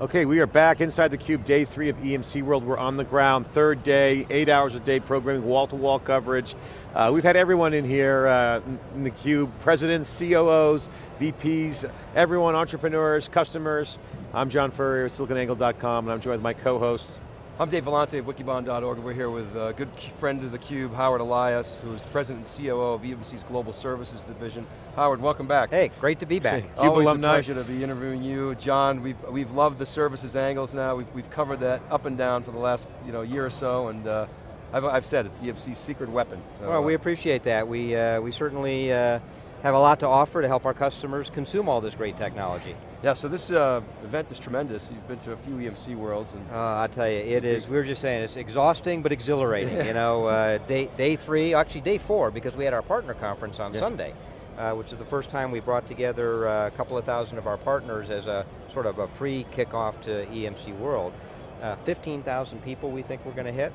Okay, we are back inside the Cube, day three of EMC World. We're on the ground, third day, eight hours a day programming, wall-to-wall -wall coverage. Uh, we've had everyone in here uh, in the Cube, presidents, COOs, VPs, everyone, entrepreneurs, customers. I'm John Furrier siliconangle.com and I'm joined with my co-host, I'm Dave Vellante of Wikibon.org. We're here with a good friend of theCUBE, Howard Elias, who's President and COO of EMC's Global Services Division. Howard, welcome back. Hey, great to be back. Cube Always alumni. a pleasure to be interviewing you. John, we've, we've loved the services angles now. We've, we've covered that up and down for the last you know, year or so, and uh, I've, I've said it's EMC's secret weapon. So, well, we uh, appreciate that. We, uh, we certainly uh, have a lot to offer to help our customers consume all this great technology. Yeah, so this uh, event is tremendous. You've been to a few EMC worlds. and uh, I tell you, it is, we were just saying, it's exhausting but exhilarating. you know, uh, day, day three, actually day four, because we had our partner conference on yeah. Sunday, uh, which is the first time we brought together uh, a couple of thousand of our partners as a sort of a pre-kickoff to EMC World. Uh, 15,000 people we think we're going to hit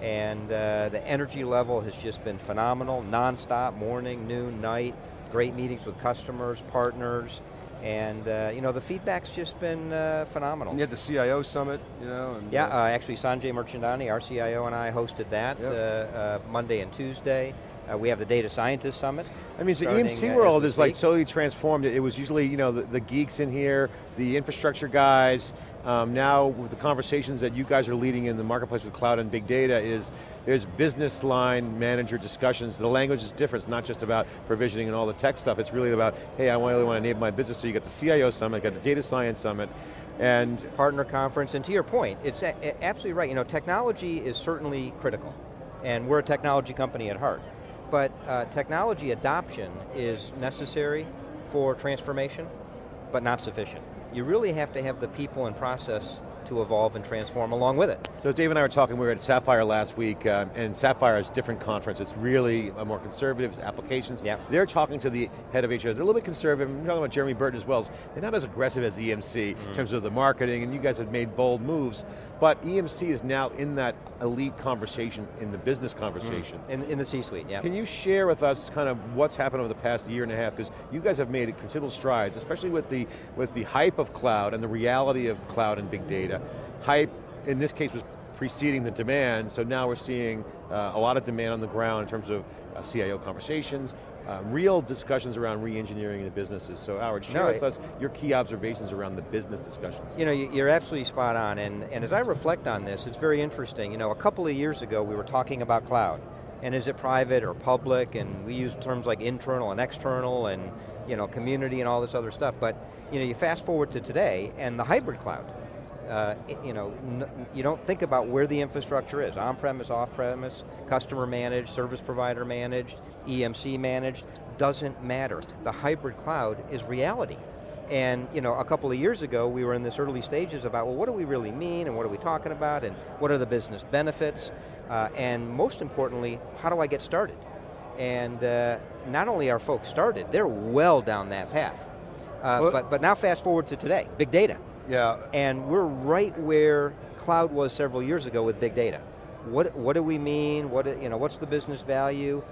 and uh, the energy level has just been phenomenal, non-stop, morning, noon, night, great meetings with customers, partners, and uh, you know the feedback's just been uh, phenomenal. And you had the CIO summit, you know. yeah, uh, uh, actually Sanjay Mirchandani, our CIO, and I hosted that yep. Uh, uh, Monday and Tuesday. We have the Data Scientist Summit. I mean, the EMC world is like solely transformed. It was usually, you know, the, the geeks in here, the infrastructure guys. Um, now, with the conversations that you guys are leading in the marketplace with cloud and big data, is there's business line manager discussions. The language is different. It's not just about provisioning and all the tech stuff. It's really about, hey, I really want to enable my business. So you got the CIO summit, you got the data science summit, and partner conference. And to your point, it's absolutely right. You know, technology is certainly critical, and we're a technology company at heart. But uh, technology adoption is necessary for transformation, but not sufficient. You really have to have the people and process to evolve and transform along with it. So Dave and I were talking, we were at Sapphire last week, uh, and Sapphire is a different conference. It's really a more conservative applications. Yeah. They're talking to the head of HR. They're a little bit conservative. I'm talking about Jeremy Burton as well. They're not as aggressive as EMC mm. in mm-hmm. terms of the marketing, and you guys have made bold moves. But EMC is now in that elite conversation, in the business conversation. Mm. In, in the C-suite, yeah. Can you share with us kind of what's happened over the past year and a half? Because you guys have made considerable strides, especially with the, with the hype of cloud and the reality of cloud and big data. Hype, in this case, was preceding the demand, so now we're seeing uh, a lot of demand on the ground in terms of uh, CIO conversations, uh, real discussions around re-engineering the businesses. So Howard, share no, with us your key observations around the business discussions. You know, you're absolutely spot on, and, and as I reflect on this, it's very interesting. You know, a couple of years ago we were talking about cloud, and is it private or public, and we use terms like internal and external, and you know, community and all this other stuff, but you know, you fast forward to today, and the hybrid cloud, uh, you know, you don't think about where the infrastructure is, on-premise, off-premise, customer managed, service provider managed, EMC managed, doesn't matter. The hybrid cloud is reality. And you know, a couple of years ago, we were in this early stages about, well, what do we really mean, and what are we talking about, and what are the business benefits, uh, and most importantly, how do I get started? And uh, not only are folks started, they're well down that path. Uh, well, but, but now fast forward to today, big data. Yeah. And we're right where cloud was several years ago with big data. What, what do we mean? What, you know, what's the business value?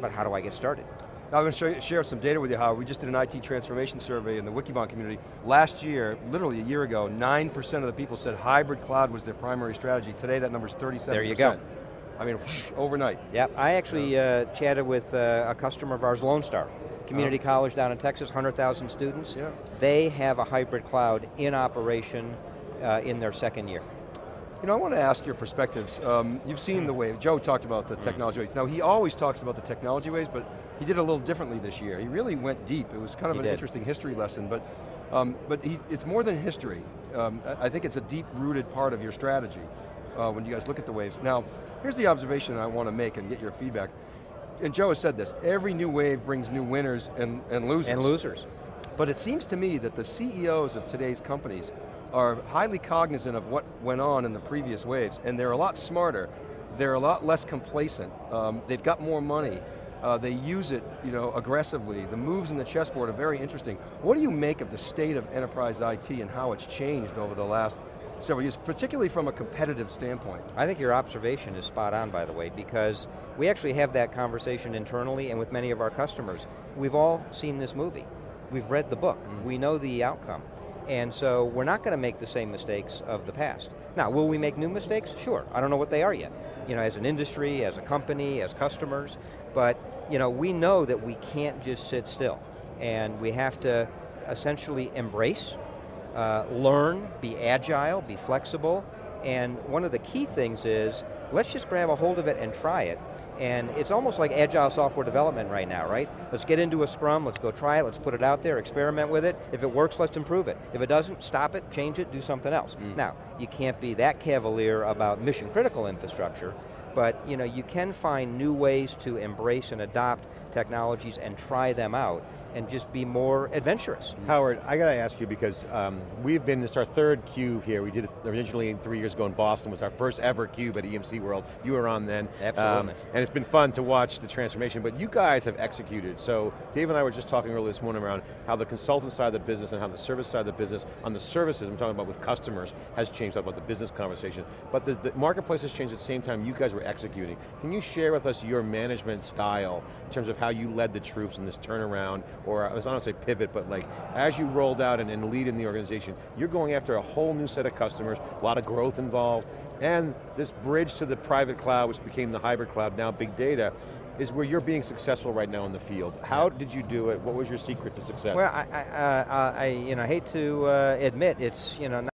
But how do I get started? I'm going to share some data with you, How We just did an IT transformation survey in the Wikibon community. Last year, literally a year ago, 9% of the people said hybrid cloud was their primary strategy. Today that number is 37%. There you go. I mean, overnight. Yep, I actually uh, chatted with uh, a customer of ours, Lone Star community oh. college down in Texas, 100,000 students. Yeah. They have a hybrid cloud in operation uh, in their second year. You know, I want to ask your perspectives. Um, you've seen the wave. Joe talked about the technology waves. Now, he always talks about the technology waves, but he did a little differently this year. He really went deep. It was kind of he an did. interesting history lesson, but um, but he, it's more than history. Um, I think it's a deep-rooted part of your strategy uh, when you guys look at the waves. Now, here's the observation I want to make and get your feedback and Joe has said this, every new wave brings new winners and, and losers. And losers. But it seems to me that the CEOs of today's companies are highly cognizant of what went on in the previous waves, and they're a lot smarter, they're a lot less complacent, um, they've got more money, uh, they use it you know, aggressively. The moves in the chessboard are very interesting. What do you make of the state of enterprise IT and how it's changed over the last several years, particularly from a competitive standpoint. I think your observation is spot on, by the way, because we actually have that conversation internally and with many of our customers. We've all seen this movie. We've read the book. Mm. We know the outcome. And so we're not going to make the same mistakes of the past. Now, will we make new mistakes? Sure, I don't know what they are yet. You know, as an industry, as a company, as customers, but you know, we know that we can't just sit still. And we have to essentially embrace, uh, learn, be agile, be flexible, and one of the key things is, let's just grab a hold of it and try it. And it's almost like agile software development right now, right? Let's get into a scrum, let's go try it, let's put it out there, experiment with it. If it works, let's improve it. If it doesn't, stop it, change it, do something else. Mm. Now, you can't be that cavalier about mission critical infrastructure, but you know, you can find new ways to embrace and adopt technologies and try them out and just be more adventurous. Howard, I got to ask you because um, we've been, it's our third CUBE here. We did it originally three years ago in Boston, it was our first ever CUBE at EMC World. You were on then. Absolutely. Um, and it's been fun to watch the transformation, but you guys have executed. So Dave and I were just talking earlier this morning around how the consultant side of the business and how the service side of the business, on the services I'm talking about with customers, has changed about the business conversation. But the, the marketplace has changed at the same time you guys were executing. Can you share with us your management style in terms of how you led the troops in this turnaround or I was say pivot, but like as you rolled out and, and lead in the organization, you're going after a whole new set of customers, a lot of growth involved, and this bridge to the private cloud, which became the hybrid cloud, now big data, is where you're being successful right now in the field. How did you do it? What was your secret to success? Well, I, I, uh, I you know, hate to uh, admit it's you know